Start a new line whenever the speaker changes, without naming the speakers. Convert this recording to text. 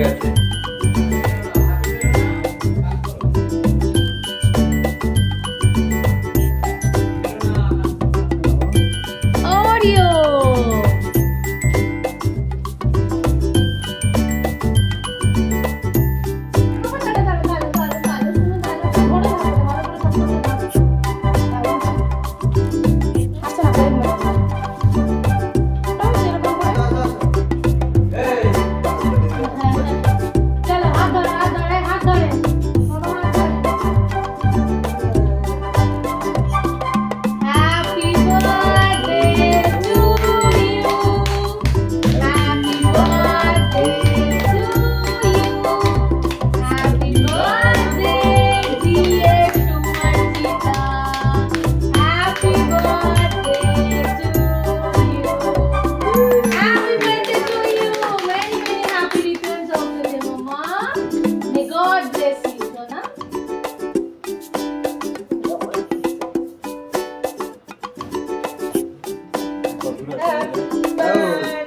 ঠিক আছে
Happy
birthday.